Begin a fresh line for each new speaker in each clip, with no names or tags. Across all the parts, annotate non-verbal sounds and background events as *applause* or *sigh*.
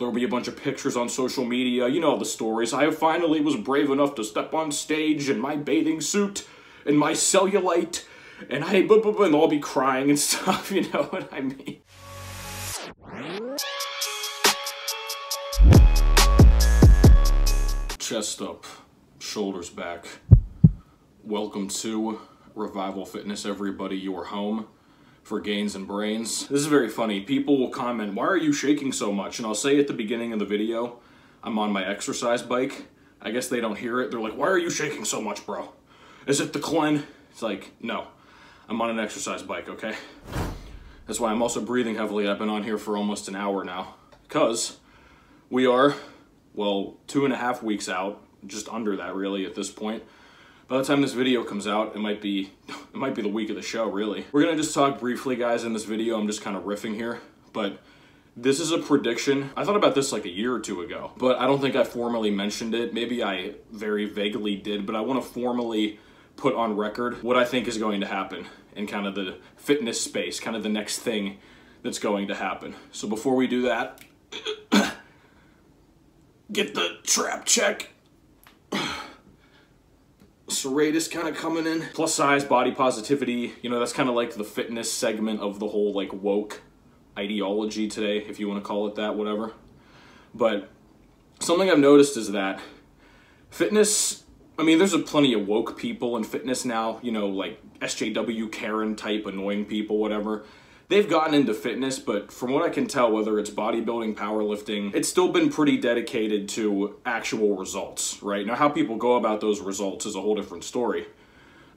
There'll be a bunch of pictures on social media. You know the stories. I finally was brave enough to step on stage in my bathing suit and my cellulite, and I, and all be crying and *laughs* stuff. You know what I mean? Chest up, shoulders back. Welcome to Revival Fitness, everybody. Your home for gains and brains. This is very funny. People will comment, why are you shaking so much? And I'll say at the beginning of the video, I'm on my exercise bike. I guess they don't hear it. They're like, why are you shaking so much, bro? Is it the Clen? It's like, no, I'm on an exercise bike, okay? That's why I'm also breathing heavily. I've been on here for almost an hour now. Because we are, well, two and a half weeks out, just under that really at this point, by the time this video comes out, it might be *laughs* it might be the week of the show, really. We're gonna just talk briefly, guys, in this video. I'm just kind of riffing here, but this is a prediction. I thought about this like a year or two ago, but I don't think I formally mentioned it. Maybe I very vaguely did, but I want to formally put on record what I think is going to happen in kind of the fitness space, kind of the next thing that's going to happen. So before we do that, *coughs* get the trap check. *coughs* Serratus kind of coming in. Plus size, body positivity, you know, that's kind of like the fitness segment of the whole like woke ideology today, if you want to call it that, whatever. But something I've noticed is that fitness, I mean, there's a plenty of woke people in fitness now, you know, like SJW Karen type annoying people, whatever they've gotten into fitness, but from what I can tell, whether it's bodybuilding, powerlifting, it's still been pretty dedicated to actual results, right? Now, how people go about those results is a whole different story.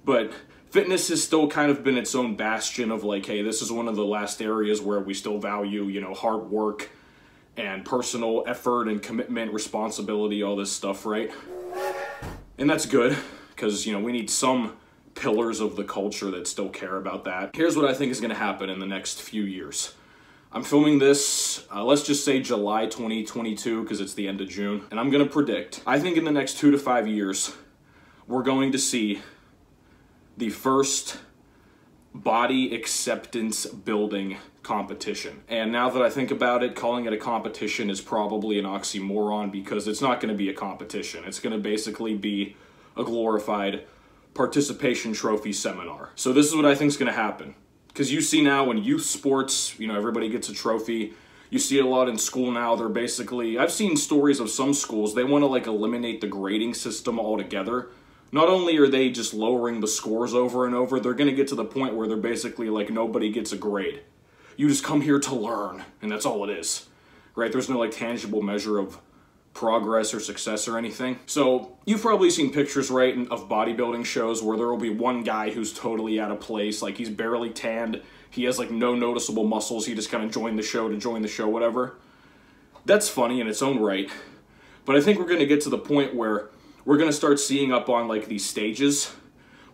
But fitness has still kind of been its own bastion of like, hey, this is one of the last areas where we still value, you know, hard work and personal effort and commitment, responsibility, all this stuff, right? And that's good because, you know, we need some pillars of the culture that still care about that. Here's what I think is going to happen in the next few years. I'm filming this, uh, let's just say July 2022, because it's the end of June, and I'm going to predict, I think in the next two to five years, we're going to see the first body acceptance building competition. And now that I think about it, calling it a competition is probably an oxymoron because it's not going to be a competition. It's going to basically be a glorified participation trophy seminar. So this is what I think is going to happen. Because you see now in youth sports, you know, everybody gets a trophy. You see it a lot in school now. They're basically, I've seen stories of some schools, they want to like eliminate the grading system altogether. Not only are they just lowering the scores over and over, they're going to get to the point where they're basically like nobody gets a grade. You just come here to learn, and that's all it is. Right? There's no like tangible measure of progress or success or anything. So you've probably seen pictures, right, of bodybuilding shows where there will be one guy who's totally out of place, like he's barely tanned, he has like no noticeable muscles, he just kind of joined the show to join the show, whatever. That's funny in its own right. But I think we're going to get to the point where we're going to start seeing up on like these stages,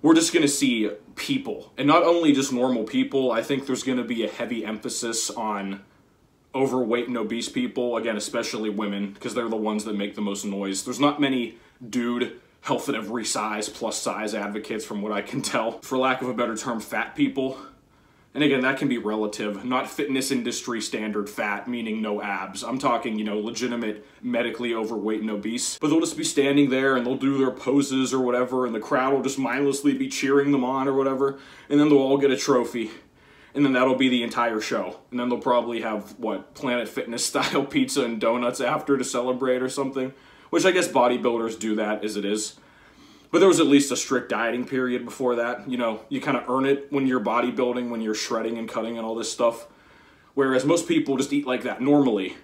we're just going to see people. And not only just normal people, I think there's going to be a heavy emphasis on overweight and obese people, again, especially women, because they're the ones that make the most noise. There's not many dude health at every size plus size advocates from what I can tell. For lack of a better term, fat people. And again, that can be relative, not fitness industry standard fat, meaning no abs. I'm talking, you know, legitimate medically overweight and obese. But they'll just be standing there and they'll do their poses or whatever, and the crowd will just mindlessly be cheering them on or whatever, and then they'll all get a trophy and then that'll be the entire show. And then they'll probably have, what, Planet Fitness *laughs* style pizza and donuts after to celebrate or something, which I guess bodybuilders do that as it is. But there was at least a strict dieting period before that. You know, you kind of earn it when you're bodybuilding, when you're shredding and cutting and all this stuff. Whereas most people just eat like that normally.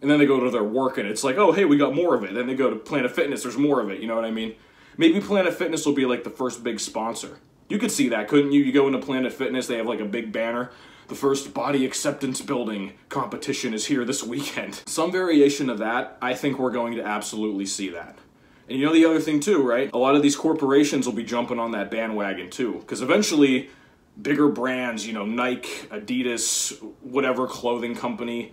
And then they go to their work and it's like, oh, hey, we got more of it. Then they go to Planet Fitness, there's more of it. You know what I mean? Maybe Planet Fitness will be like the first big sponsor. You could see that, couldn't you? You go into Planet Fitness, they have like a big banner. The first body acceptance building competition is here this weekend. *laughs* Some variation of that, I think we're going to absolutely see that. And you know the other thing too, right? A lot of these corporations will be jumping on that bandwagon too, because eventually bigger brands, you know, Nike, Adidas, whatever clothing company,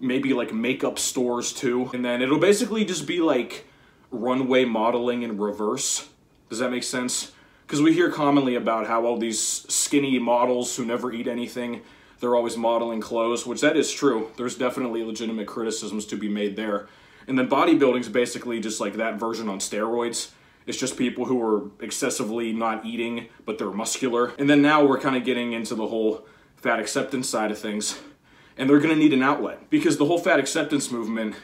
maybe like makeup stores too. And then it'll basically just be like runway modeling in reverse. Does that make sense? Because we hear commonly about how all these skinny models who never eat anything they're always modeling clothes, which that is true. There's definitely legitimate criticisms to be made there. And then bodybuilding is basically just like that version on steroids. It's just people who are excessively not eating, but they're muscular. And then now we're kind of getting into the whole fat acceptance side of things. And they're going to need an outlet because the whole fat acceptance movement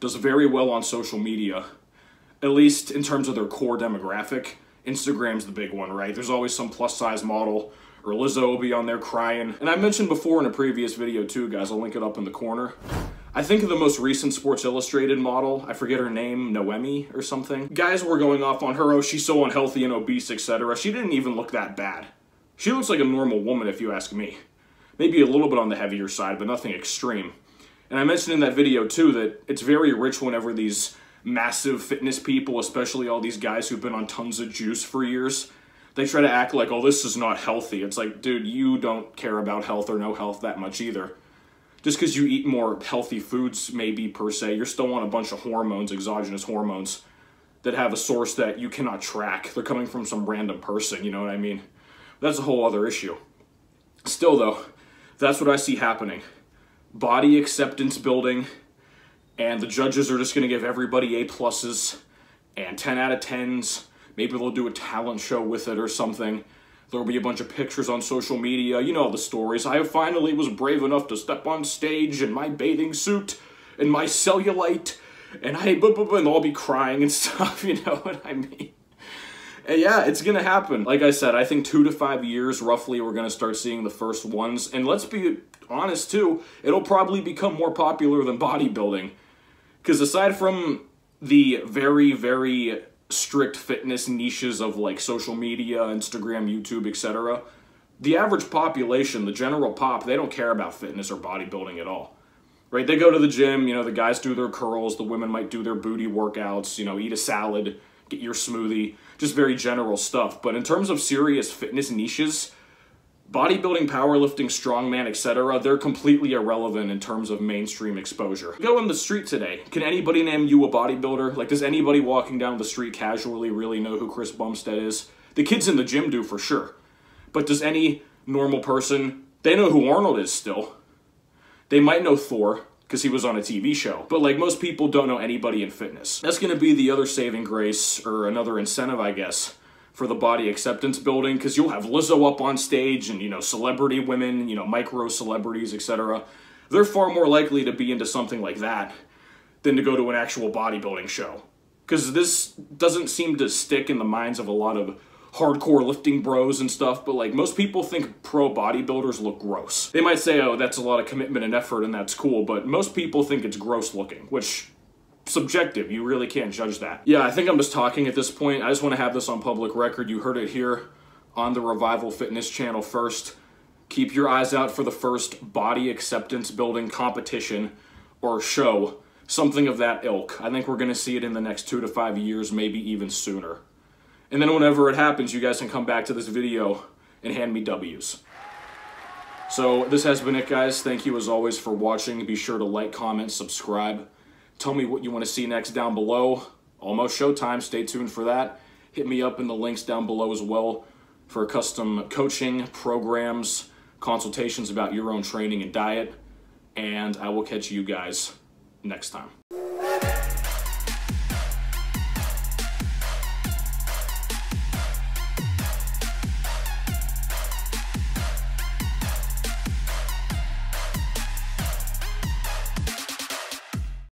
does very well on social media, at least in terms of their core demographic. Instagram's the big one, right? There's always some plus size model or Lizzo will be on there crying. And I mentioned before in a previous video too, guys, I'll link it up in the corner. I think of the most recent Sports Illustrated model, I forget her name, Noemi or something. Guys were going off on her, oh, she's so unhealthy and obese, etc. She didn't even look that bad. She looks like a normal woman if you ask me. Maybe a little bit on the heavier side, but nothing extreme. And I mentioned in that video too that it's very rich whenever these massive fitness people, especially all these guys who've been on tons of juice for years, they try to act like, oh, this is not healthy. It's like, dude, you don't care about health or no health that much either. Just because you eat more healthy foods, maybe per se, you're still on a bunch of hormones, exogenous hormones, that have a source that you cannot track. They're coming from some random person, you know what I mean? That's a whole other issue. Still, though, that's what I see happening. Body acceptance building, and the judges are just going to give everybody A pluses and 10 out of 10s Maybe they'll do a talent show with it or something. There'll be a bunch of pictures on social media. You know the stories. I finally was brave enough to step on stage in my bathing suit and my cellulite, and I, and they'll be crying and *laughs* stuff. You know what I mean? And yeah, it's gonna happen. Like I said, I think two to five years roughly, we're gonna start seeing the first ones. And let's be honest too, it'll probably become more popular than bodybuilding. Because aside from the very, very strict fitness niches of like social media, Instagram, YouTube, etc. The average population, the general pop, they don't care about fitness or bodybuilding at all. Right? They go to the gym, you know, the guys do their curls, the women might do their booty workouts, you know, eat a salad, get your smoothie, just very general stuff. But in terms of serious fitness niches, bodybuilding, powerlifting, strongman, etc., they're completely irrelevant in terms of mainstream exposure. Go in the street today. Can anybody name you a bodybuilder? Like, does anybody walking down the street casually really know who Chris Bumstead is? The kids in the gym do for sure. But does any normal person, they know who Arnold is still. They might know Thor, because he was on a TV show. But like most people don't know anybody in fitness. That's to be the other saving grace, or another incentive, I guess, for the body acceptance building because you'll have Lizzo up on stage and you know celebrity women, you know micro celebrities, etc. They're far more likely to be into something like that than to go to an actual bodybuilding show because this doesn't seem to stick in the minds of a lot of hardcore lifting bros and stuff, but like most people think pro bodybuilders look gross. They might say, oh, that's a lot of commitment and effort and that's cool, but most people think it's gross looking, which subjective. You really can't judge that. Yeah, I think I'm just talking at this point. I just want to have this on public record. You heard it here on the Revival Fitness channel first. Keep your eyes out for the first body acceptance building competition or show, something of that ilk. I think we're going to see it in the next two to five years, maybe even sooner. And then whenever it happens, you guys can come back to this video and hand me W's. So this has been it, guys. Thank you as always for watching. Be sure to like, comment, subscribe. Tell me what you want to see next down below. Almost showtime. Stay tuned for that. Hit me up in the links down below as well for custom coaching, programs, consultations about your own training and diet. And I will catch you guys next time.